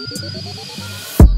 バババババ!